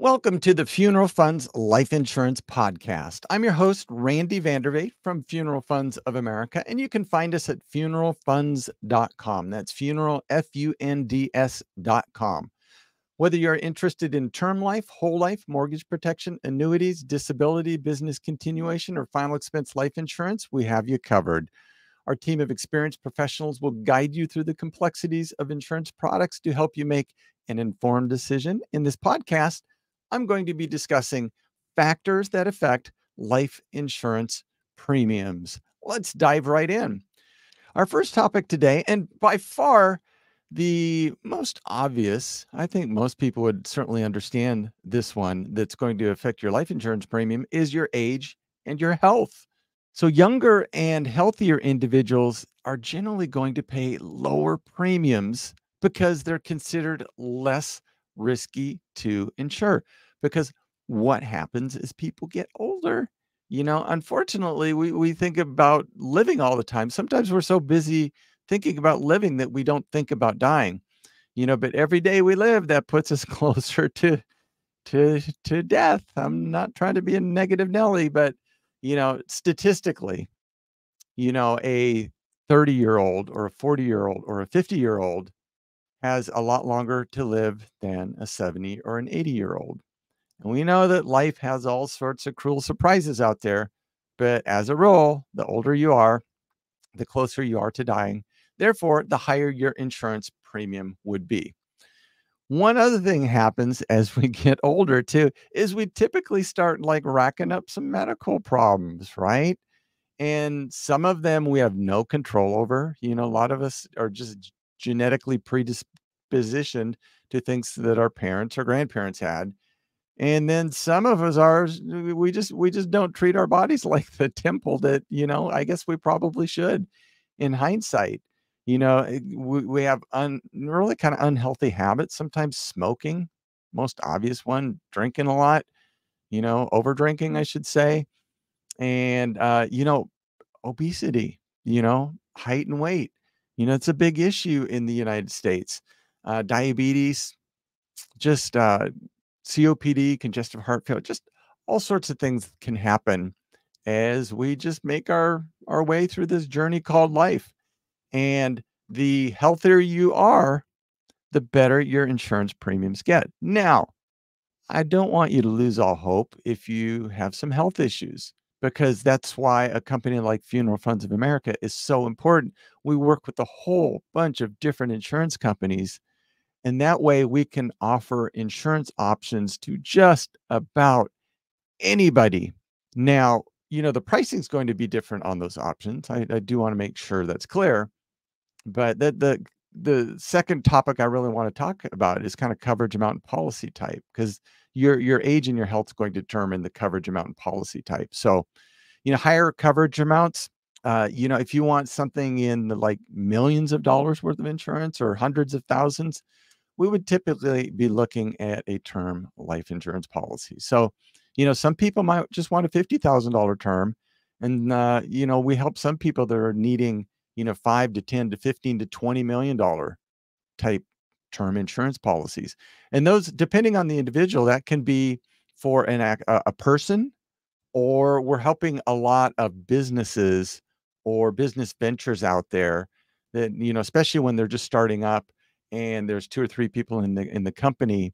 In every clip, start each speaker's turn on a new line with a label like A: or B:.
A: Welcome to the Funeral Funds Life Insurance Podcast. I'm your host, Randy Vandervate from Funeral Funds of America, and you can find us at funeralfunds.com. That's funeral, F U N D S.com. Whether you're interested in term life, whole life, mortgage protection, annuities, disability, business continuation, or final expense life insurance, we have you covered. Our team of experienced professionals will guide you through the complexities of insurance products to help you make an informed decision. In this podcast, I'm going to be discussing factors that affect life insurance premiums. Let's dive right in. Our first topic today, and by far the most obvious, I think most people would certainly understand this one that's going to affect your life insurance premium, is your age and your health. So, younger and healthier individuals are generally going to pay lower premiums because they're considered less risky to insure because what happens is people get older. You know, unfortunately, we, we think about living all the time. Sometimes we're so busy thinking about living that we don't think about dying. You know, but every day we live, that puts us closer to to to death. I'm not trying to be a negative Nelly, but you know, statistically, you know, a 30 year old or a 40 year old or a 50 year old has a lot longer to live than a 70 or an 80 year old. And we know that life has all sorts of cruel surprises out there. But as a rule, the older you are, the closer you are to dying. Therefore, the higher your insurance premium would be. One other thing happens as we get older too is we typically start like racking up some medical problems, right? And some of them we have no control over. You know, a lot of us are just genetically predispositioned to things that our parents or grandparents had. And then some of us are we just we just don't treat our bodies like the temple that, you know, I guess we probably should in hindsight. You know, eh, we, we have un, really kind of unhealthy habits, sometimes smoking, most obvious one, drinking a lot, you know, over drinking, I should say. And uh, you know, obesity, you know, height and weight you know, it's a big issue in the United States. Uh, diabetes, just uh, COPD, congestive heart failure, just all sorts of things can happen as we just make our our way through this journey called life. And the healthier you are, the better your insurance premiums get. Now, I don't want you to lose all hope if you have some health issues because that's why a company like Funeral Funds of America is so important. We work with a whole bunch of different insurance companies, and that way we can offer insurance options to just about anybody. Now, you know, the pricing is going to be different on those options. I, I do want to make sure that's clear. But the, the the second topic I really want to talk about is kind of coverage amount and policy type because your your age and your health is going to determine the coverage amount and policy type. So, you know, higher coverage amounts. Uh, you know, if you want something in the like millions of dollars worth of insurance or hundreds of thousands, we would typically be looking at a term life insurance policy. So, you know, some people might just want a fifty thousand dollar term, and uh, you know, we help some people that are needing you know five to ten to fifteen to twenty million dollar type term insurance policies. And those, depending on the individual, that can be for an a, a person, or we're helping a lot of businesses or business ventures out there that you know, especially when they're just starting up and there's two or three people in the in the company.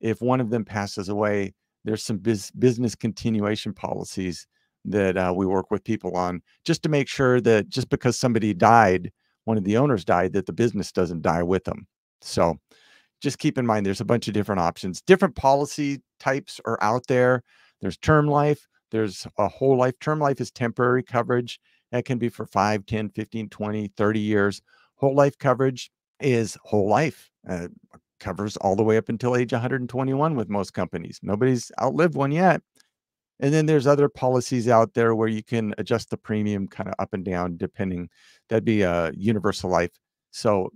A: If one of them passes away, there's some biz, business continuation policies that uh, we work with people on just to make sure that just because somebody died, one of the owners died, that the business doesn't die with them. So just keep in mind there's a bunch of different options. Different policy types are out there. There's term life, there's a whole life. Term life is temporary coverage. That can be for 5, 10, 15, 20, 30 years. Whole life coverage is whole life. Uh, covers all the way up until age 121 with most companies. Nobody's outlived one yet. And then there's other policies out there where you can adjust the premium kind of up and down depending. That'd be a universal life. So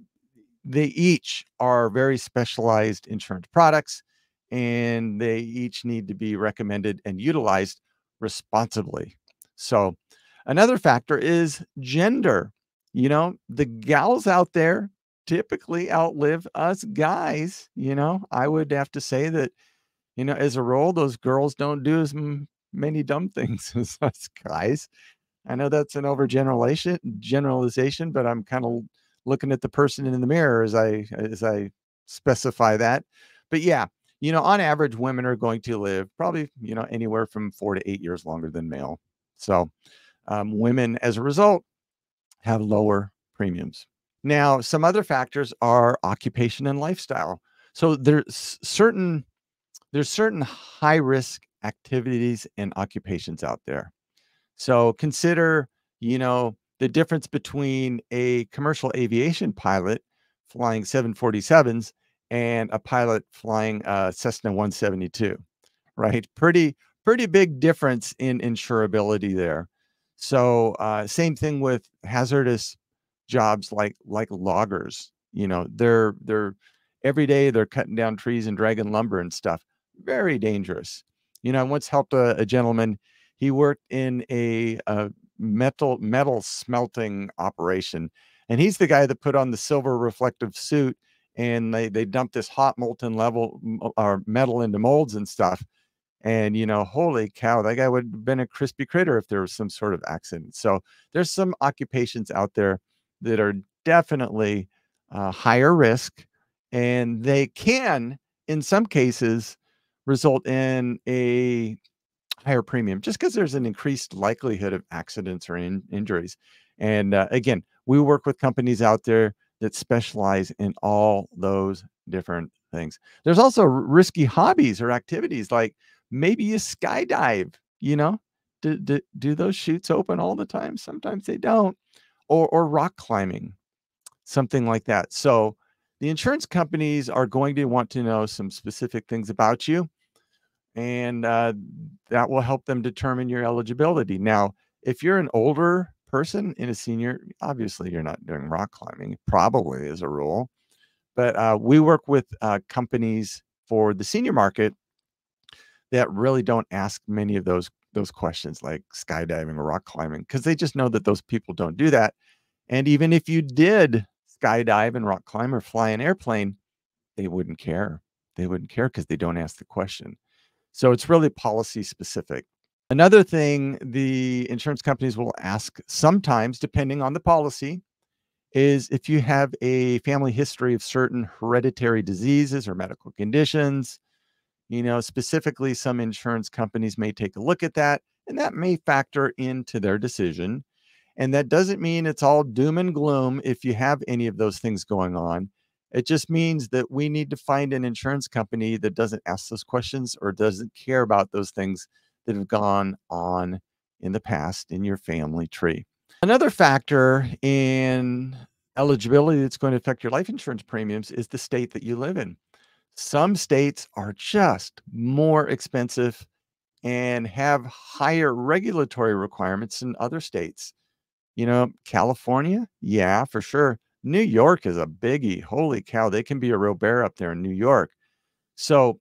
A: they each are very specialized insurance products and they each need to be recommended and utilized responsibly. So, another factor is gender. You know, the gals out there typically outlive us guys. You know, I would have to say that You know, as a rule, those girls don't do as many dumb things as us guys. I know that's an overgeneralization generalization, but I'm kind of looking at the person in the mirror as I as I specify that. But yeah, you know, on average, women are going to live probably you know anywhere from four to eight years longer than male. So um, women, as a result, have lower premiums. Now, some other factors are occupation and lifestyle. So there's certain there's certain high risk activities and occupations out there. So consider, you know, the difference between a commercial aviation pilot flying 747s and a pilot flying a Cessna 172, right? Pretty pretty big difference in insurability there. So uh, same thing with hazardous jobs like like loggers. You know, they're they're every day they're cutting down trees and dragging lumber and stuff. Very dangerous. You know, I once helped a, a gentleman. He worked in a, a metal metal smelting operation, and he's the guy that put on the silver reflective suit and they they dump this hot molten level or metal into molds and stuff and, you know, holy cow, that guy would have been a crispy critter if there was some sort of accident. So there's some occupations out there that are definitely uh, higher risk, and they can, in some cases, result in a higher premium just because there's an increased likelihood of accidents or in, injuries. And uh, again, we work with companies out there that specialize in all those different things. There's also risky hobbies or activities like maybe you skydive, you know? Do, do, do those chutes open all the time? Sometimes they don't. Or, or rock climbing, something like that. So the insurance companies are going to want to know some specific things about you, and uh, that will help them determine your eligibility. Now, if you're an older person in a senior, obviously you're not doing rock climbing, probably as a rule. But uh, we work with uh, companies for the senior market that really don't ask many of those those questions like skydiving or rock climbing because they just know that those people don't do that. And even if you did skydive and rock climb or fly an airplane, they wouldn't care. They wouldn't care because they don't ask the question. So it's really policy specific. Another thing the insurance companies will ask sometimes, depending on the policy, is if you have a family history of certain hereditary diseases or medical conditions, you know, specifically, some insurance companies may take a look at that, and that may factor into their decision. And that doesn't mean it's all doom and gloom if you have any of those things going on. It just means that we need to find an insurance company that doesn't ask those questions or doesn't care about those things that have gone on in the past in your family tree. Another factor in eligibility that's going to affect your life insurance premiums is the state that you live in. Some states are just more expensive and have higher regulatory requirements than other states. You know, California, yeah, for sure. New York is a biggie. Holy cow, they can be a real bear up there in New York. So,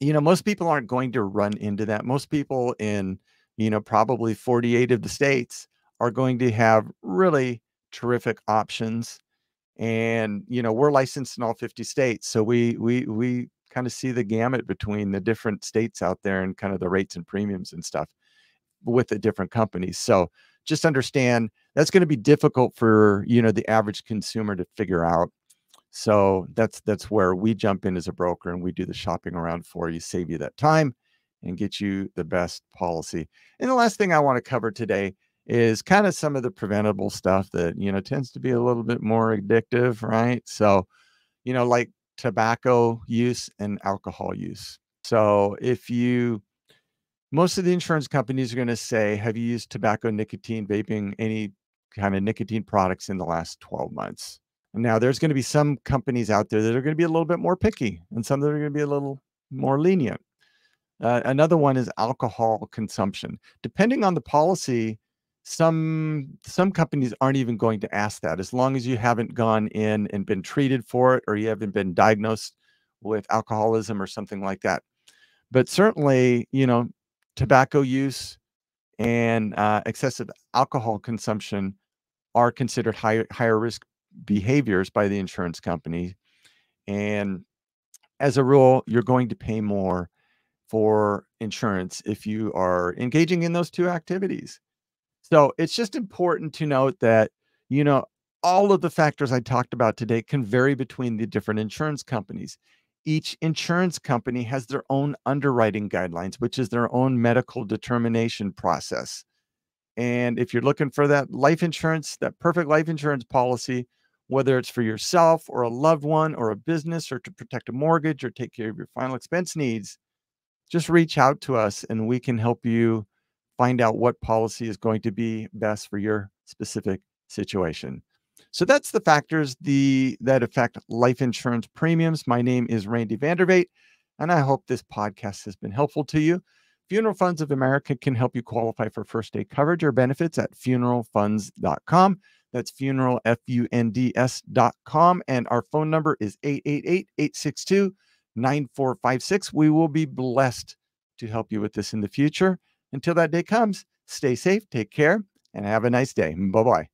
A: you know, most people aren't going to run into that. Most people in, you know, probably 48 of the states are going to have really terrific options and you know we're licensed in all 50 states so we we we kind of see the gamut between the different states out there and kind of the rates and premiums and stuff with the different companies so just understand that's going to be difficult for you know the average consumer to figure out. So that's that's where we jump in as a broker and we do the shopping around for you save you that time and get you the best policy. And the last thing i want to cover today is kind of some of the preventable stuff that you know tends to be a little bit more addictive right? So you know like tobacco use and alcohol use. So if you most of the insurance companies are going to say have you used tobacco nicotine vaping any kind of nicotine products in the last 12 months. Now there's going to be some companies out there that are going to be a little bit more picky and some that are going to be a little more lenient. Uh, another one is alcohol consumption. Depending on the policy some some companies aren't even going to ask that. As long as you haven't gone in and been treated for it or you haven't been diagnosed with alcoholism or something like that. But certainly you know tobacco use and uh, excessive alcohol consumption are considered higher higher risk behaviors by the insurance company and as a rule you're going to pay more for insurance if you are engaging in those two activities. So it's just important to note that, you know, all of the factors I talked about today can vary between the different insurance companies. Each insurance company has their own underwriting guidelines, which is their own medical determination process. And if you're looking for that life insurance, that perfect life insurance policy, whether it's for yourself or a loved one or a business or to protect a mortgage or take care of your final expense needs, just reach out to us and we can help you find out what policy is going to be best for your specific situation. So that's the factors the that affect life insurance premiums. My name is Randy Vandervate, and I hope this podcast has been helpful to you. Funeral Funds of America can help you qualify for first day coverage or benefits at funeralfunds.com. That's funeral, F U N D S.com. And our phone number is 888 862 9456. We will be blessed to help you with this in the future. Until that day comes, stay safe, take care, and have a nice day. Bye bye.